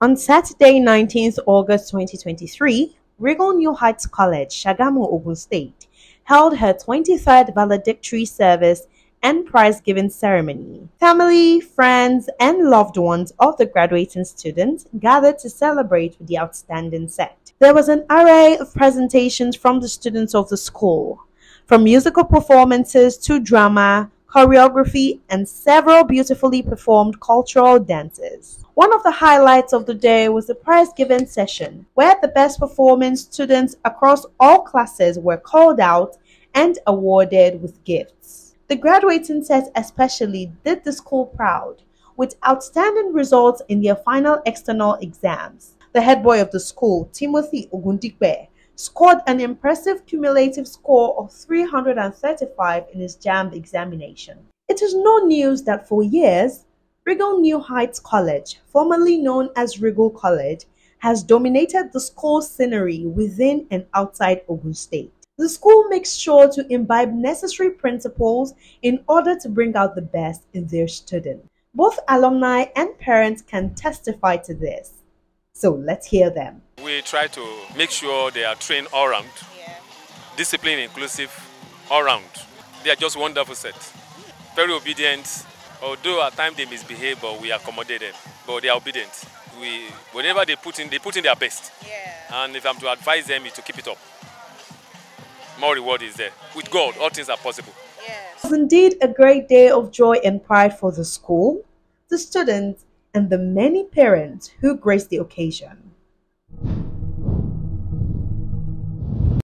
On Saturday, 19th August 2023, Regal New Heights College, Sagamu, Ogun State, held her 23rd valedictory service and prize giving ceremony. Family, friends, and loved ones of the graduating students gathered to celebrate with the outstanding set. There was an array of presentations from the students of the school, from musical performances to drama, choreography, and several beautifully performed cultural dances. One of the highlights of the day was the prize giving session, where the best performing students across all classes were called out and awarded with gifts. The graduating set especially did the school proud, with outstanding results in their final external exams. The head boy of the school, Timothy Ogundikbe, scored an impressive cumulative score of 335 in his JAMB examination. It is no news that for years, Regal New Heights College, formerly known as Regal College, has dominated the school scenery within and outside Ogun State. The school makes sure to imbibe necessary principles in order to bring out the best in their students. Both alumni and parents can testify to this. So let's hear them. We try to make sure they are trained all round, yeah. discipline inclusive, all round. They are just wonderful set. Very obedient. Although at times they misbehave, but we accommodate them. But they are obedient. We, whenever they put in, they put in their best. Yeah. And if I'm to advise them, is to keep it up. More reward is there. With God, all things are possible. Yes. It was indeed a great day of joy and pride for the school, the students, and the many parents who graced the occasion.